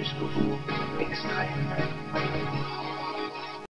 Teachers before Extend